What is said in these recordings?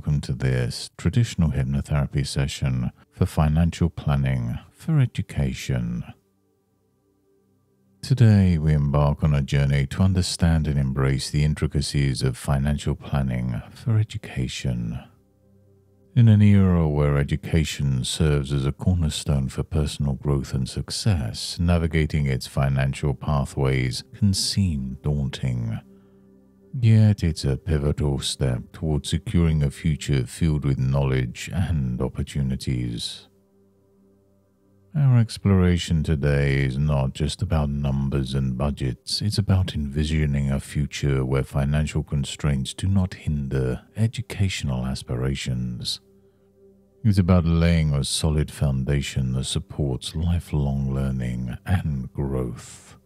welcome to this traditional hypnotherapy session for financial planning for education. Today, we embark on a journey to understand and embrace the intricacies of financial planning for education. In an era where education serves as a cornerstone for personal growth and success, navigating its financial pathways can seem daunting. Yet it's a pivotal step towards securing a future filled with knowledge and opportunities. Our exploration today is not just about numbers and budgets, it's about envisioning a future where financial constraints do not hinder educational aspirations. It's about laying a solid foundation that supports lifelong learning and growth.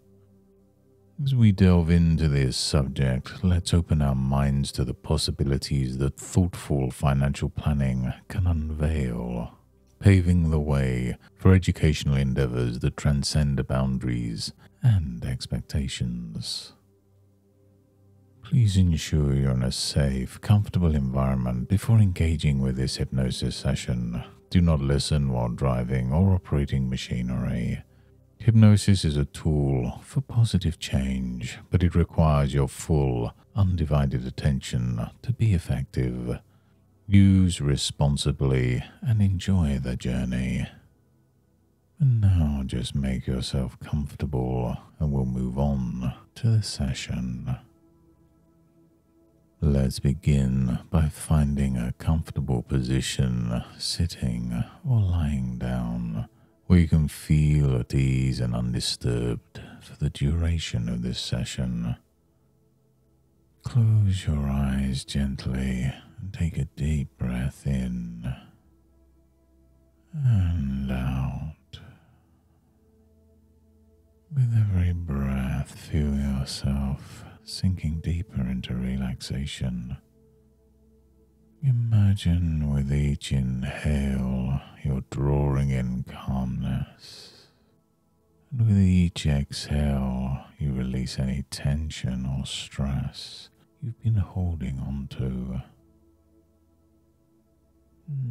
As we delve into this subject, let's open our minds to the possibilities that thoughtful financial planning can unveil paving the way for educational endeavors that transcend boundaries and expectations. Please ensure you're in a safe, comfortable environment before engaging with this hypnosis session. Do not listen while driving or operating machinery. Hypnosis is a tool for positive change, but it requires your full, undivided attention to be effective. Use responsibly and enjoy the journey. And now just make yourself comfortable and we'll move on to the session. Let's begin by finding a comfortable position, sitting or lying down, where you can feel at ease and undisturbed for the duration of this session. Close your eyes gently and take a deep breath in and out. With every breath, feel yourself sinking deeper into relaxation. Imagine with each inhale you're drawing in calmness, and with each exhale you release any tension or stress you've been holding onto.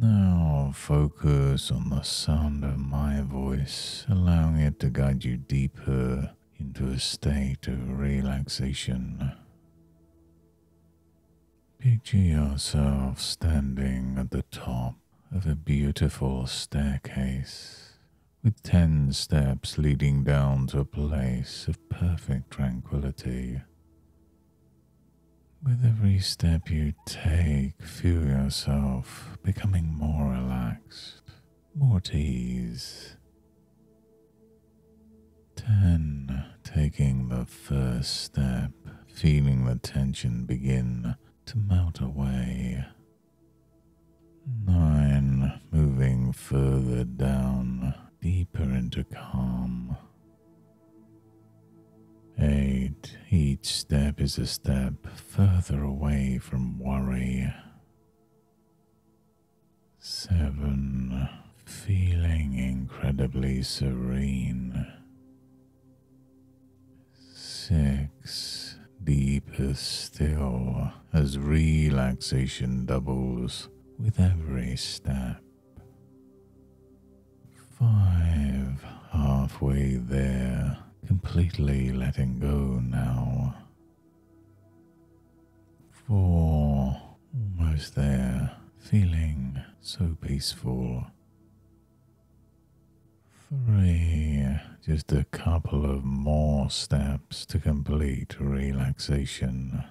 Now focus on the sound of my voice, allowing it to guide you deeper into a state of relaxation. Picture yourself standing at the top of a beautiful staircase with ten steps leading down to a place of perfect tranquility. With every step you take, feel yourself becoming more relaxed, more at ease. Ten, taking the first step, feeling the tension begin to away. Nine, moving further down, deeper into calm. Eight, each step is a step further away from worry. Seven, feeling incredibly serene. Six, deeper still as relaxation doubles with every step. Five, halfway there completely letting go now. Four, almost there, feeling so peaceful. Three, just a couple of more steps to complete relaxation.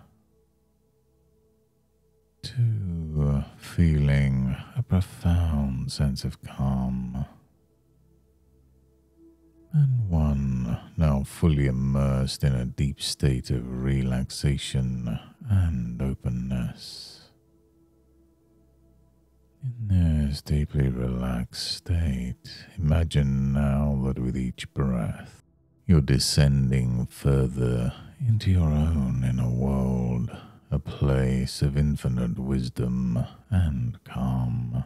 Two, feeling a profound sense of calm and one now fully immersed in a deep state of relaxation and openness. In this deeply relaxed state, imagine now that with each breath, you're descending further into your own inner world, a place of infinite wisdom and calm.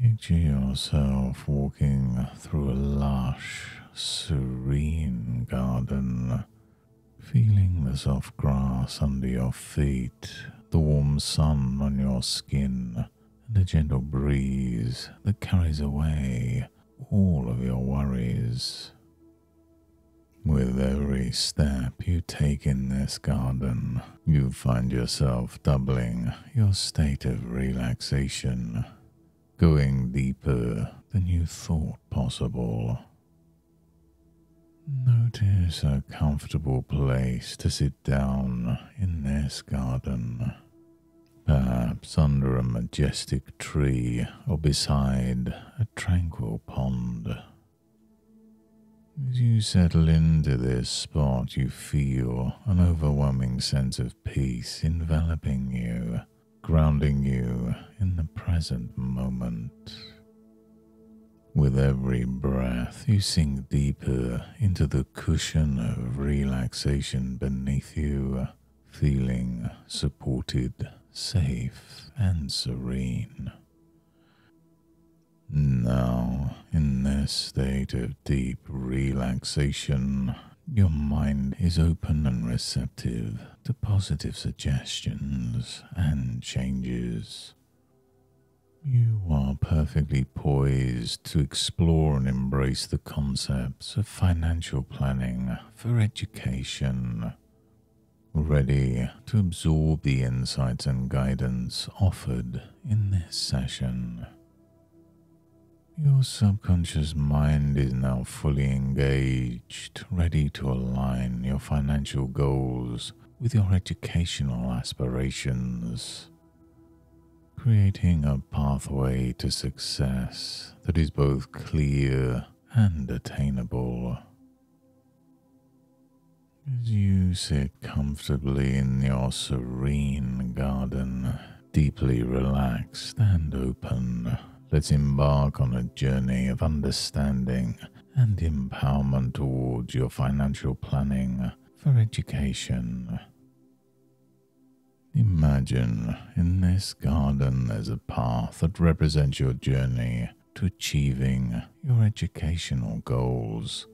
Picture yourself walking through a lush, serene garden, feeling the soft grass under your feet, the warm sun on your skin and a gentle breeze that carries away all of your worries. With every step you take in this garden, you find yourself doubling your state of relaxation, going deeper than you thought possible. Notice a comfortable place to sit down in this garden, perhaps under a majestic tree or beside a tranquil pond. As you settle into this spot, you feel an overwhelming sense of peace enveloping you, grounding you in the present moment. With every breath, you sink deeper into the cushion of relaxation beneath you, feeling supported, safe, and serene. Now, in this state of deep relaxation, your mind is open and receptive to positive suggestions and changes. You are perfectly poised to explore and embrace the concepts of financial planning for education, ready to absorb the insights and guidance offered in this session. Your subconscious mind is now fully engaged, ready to align your financial goals with your educational aspirations, creating a pathway to success that is both clear and attainable. As you sit comfortably in your serene garden, deeply relaxed and open, Let's embark on a journey of understanding and empowerment towards your financial planning for education. Imagine in this garden there's a path that represents your journey to achieving your educational goals,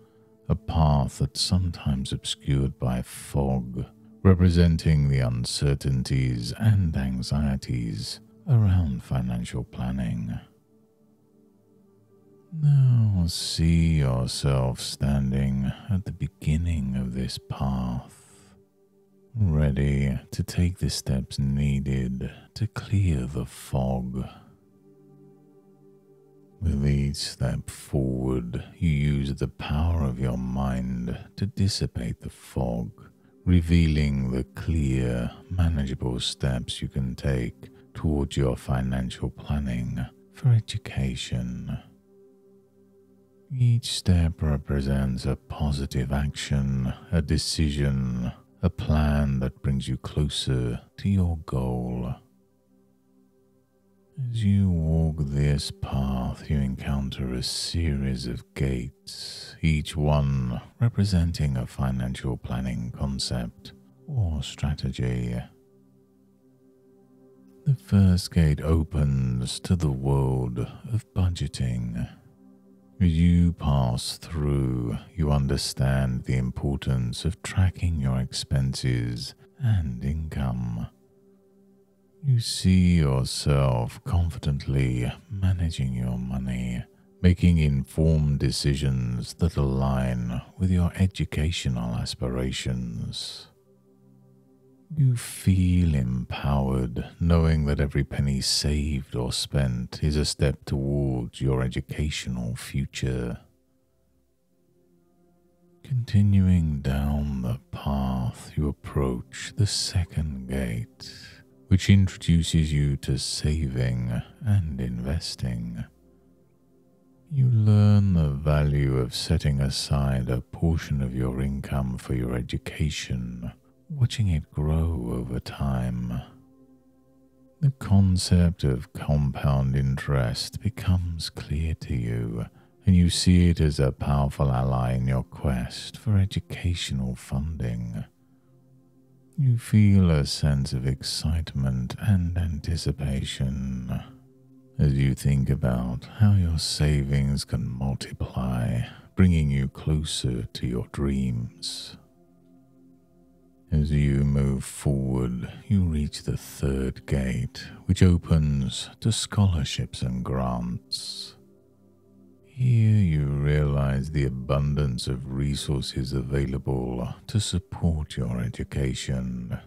a path that's sometimes obscured by fog, representing the uncertainties and anxieties around financial planning. Now see yourself standing at the beginning of this path, ready to take the steps needed to clear the fog. With each step forward, you use the power of your mind to dissipate the fog, revealing the clear, manageable steps you can take towards your financial planning for education. Each step represents a positive action, a decision, a plan that brings you closer to your goal. As you walk this path, you encounter a series of gates, each one representing a financial planning concept or strategy. The first gate opens to the world of budgeting as you pass through, you understand the importance of tracking your expenses and income. You see yourself confidently managing your money, making informed decisions that align with your educational aspirations. You feel empowered knowing that every penny saved or spent is a step towards your educational future. Continuing down the path, you approach the second gate, which introduces you to saving and investing. You learn the value of setting aside a portion of your income for your education watching it grow over time. The concept of compound interest becomes clear to you, and you see it as a powerful ally in your quest for educational funding. You feel a sense of excitement and anticipation as you think about how your savings can multiply, bringing you closer to your dreams. As you move forward, you reach the third gate, which opens to scholarships and grants. Here you realize the abundance of resources available to support your education.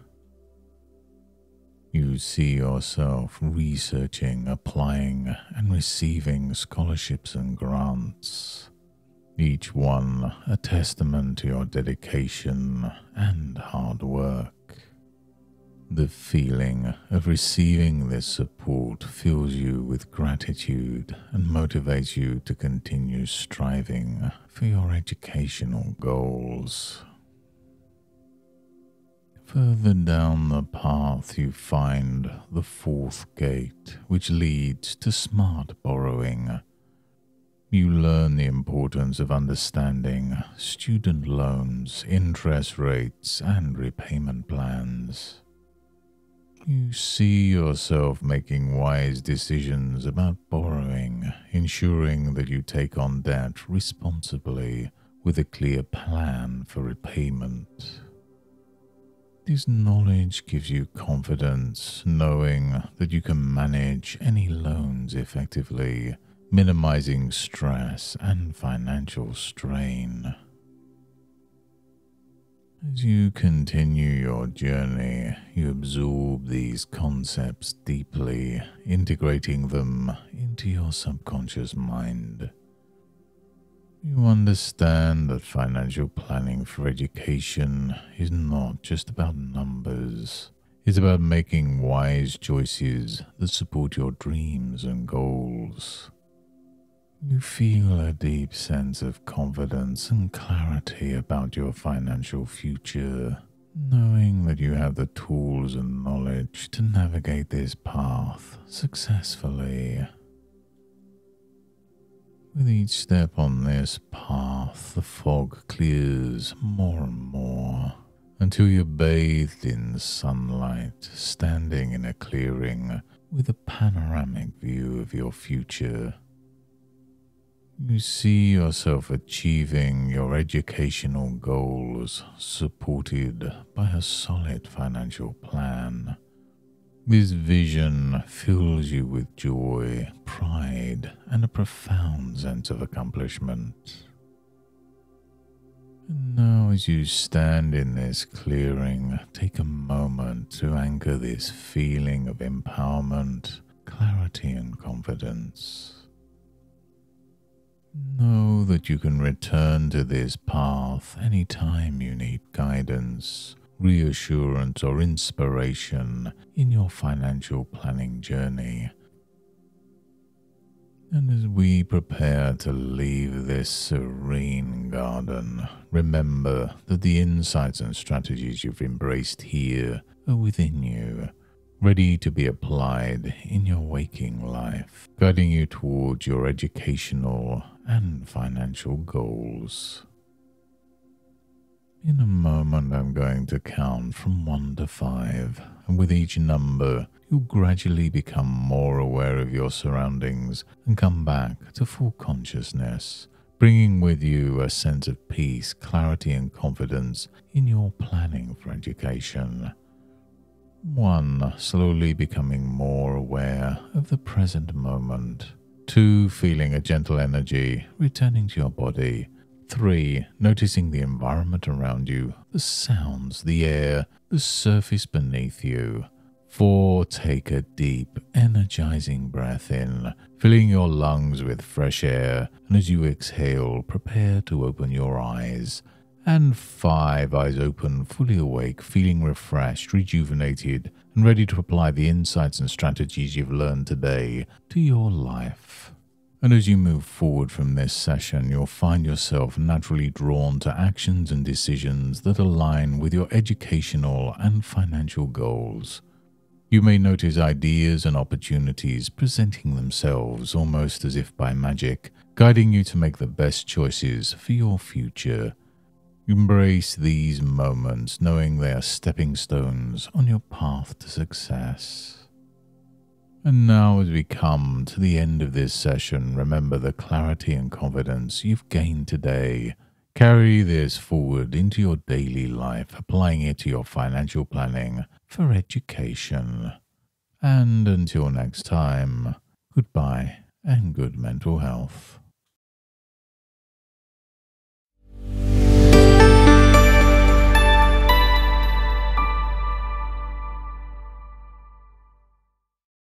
You see yourself researching, applying, and receiving scholarships and grants each one a testament to your dedication and hard work. The feeling of receiving this support fills you with gratitude and motivates you to continue striving for your educational goals. Further down the path, you find the fourth gate, which leads to smart borrowing you learn the importance of understanding student loans, interest rates, and repayment plans. You see yourself making wise decisions about borrowing, ensuring that you take on debt responsibly with a clear plan for repayment. This knowledge gives you confidence, knowing that you can manage any loans effectively minimizing stress and financial strain. As you continue your journey, you absorb these concepts deeply, integrating them into your subconscious mind. You understand that financial planning for education is not just about numbers. It's about making wise choices that support your dreams and goals. You feel a deep sense of confidence and clarity about your financial future, knowing that you have the tools and knowledge to navigate this path successfully. With each step on this path, the fog clears more and more until you're bathed in sunlight, standing in a clearing with a panoramic view of your future. You see yourself achieving your educational goals supported by a solid financial plan. This vision fills you with joy, pride, and a profound sense of accomplishment. And now, as you stand in this clearing, take a moment to anchor this feeling of empowerment, clarity, and confidence. Know that you can return to this path anytime you need guidance, reassurance, or inspiration in your financial planning journey. And as we prepare to leave this serene garden, remember that the insights and strategies you've embraced here are within you ready to be applied in your waking life, guiding you towards your educational and financial goals. In a moment, I'm going to count from one to five, and with each number, you'll gradually become more aware of your surroundings and come back to full consciousness, bringing with you a sense of peace, clarity, and confidence in your planning for education. One, slowly becoming more aware of the present moment. Two, feeling a gentle energy returning to your body. Three, noticing the environment around you, the sounds, the air, the surface beneath you. Four, take a deep, energizing breath in, filling your lungs with fresh air, and as you exhale, prepare to open your eyes and five eyes open, fully awake, feeling refreshed, rejuvenated, and ready to apply the insights and strategies you've learned today to your life. And as you move forward from this session, you'll find yourself naturally drawn to actions and decisions that align with your educational and financial goals. You may notice ideas and opportunities presenting themselves almost as if by magic, guiding you to make the best choices for your future Embrace these moments, knowing they are stepping stones on your path to success. And now, as we come to the end of this session, remember the clarity and confidence you've gained today. Carry this forward into your daily life, applying it to your financial planning for education. And until next time, goodbye and good mental health.